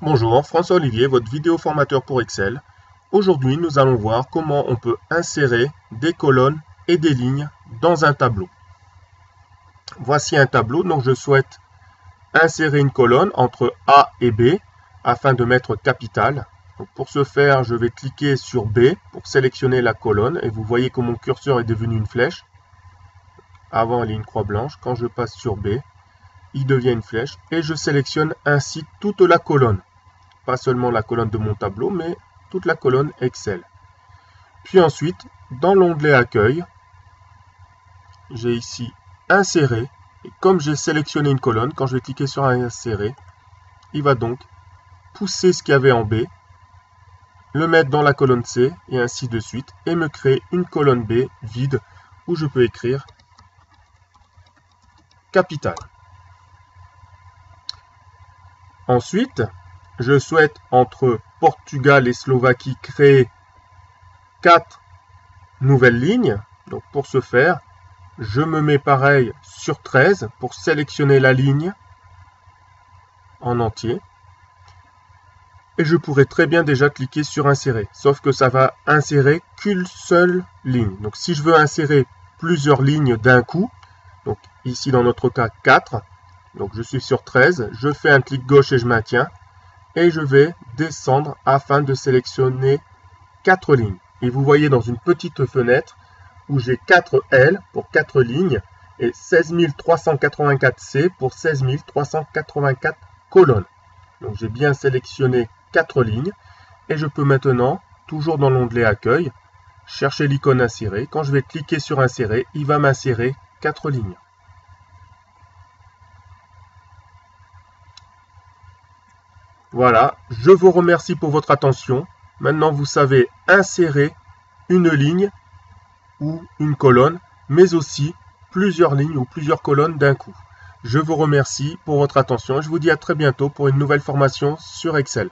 Bonjour, François Olivier, votre vidéo formateur pour Excel. Aujourd'hui, nous allons voir comment on peut insérer des colonnes et des lignes dans un tableau. Voici un tableau, donc je souhaite insérer une colonne entre A et B afin de mettre capital. pour ce faire, je vais cliquer sur B pour sélectionner la colonne et vous voyez que mon curseur est devenu une flèche. Avant, il y a une croix blanche. Quand je passe sur B, il devient une flèche et je sélectionne ainsi toute la colonne. Pas seulement la colonne de mon tableau, mais toute la colonne Excel. Puis ensuite, dans l'onglet Accueil, j'ai ici Insérer. Et comme j'ai sélectionné une colonne, quand je vais cliquer sur Insérer, il va donc pousser ce qu'il y avait en B, le mettre dans la colonne C, et ainsi de suite, et me créer une colonne B vide où je peux écrire capital. Ensuite, je souhaite entre Portugal et Slovaquie créer quatre nouvelles lignes. Donc pour ce faire, je me mets pareil sur 13 pour sélectionner la ligne en entier. Et je pourrais très bien déjà cliquer sur insérer, sauf que ça va insérer qu'une seule ligne. Donc si je veux insérer plusieurs lignes d'un coup, donc ici dans notre cas 4, donc je suis sur 13, je fais un clic gauche et je maintiens. Et je vais descendre afin de sélectionner 4 lignes. Et vous voyez dans une petite fenêtre où j'ai 4 L pour 4 lignes et 16384 C pour 16384 colonnes. Donc j'ai bien sélectionné 4 lignes et je peux maintenant, toujours dans l'onglet Accueil, chercher l'icône Insérer. Quand je vais cliquer sur Insérer, il va m'insérer 4 lignes. Voilà, je vous remercie pour votre attention. Maintenant, vous savez insérer une ligne ou une colonne, mais aussi plusieurs lignes ou plusieurs colonnes d'un coup. Je vous remercie pour votre attention et je vous dis à très bientôt pour une nouvelle formation sur Excel.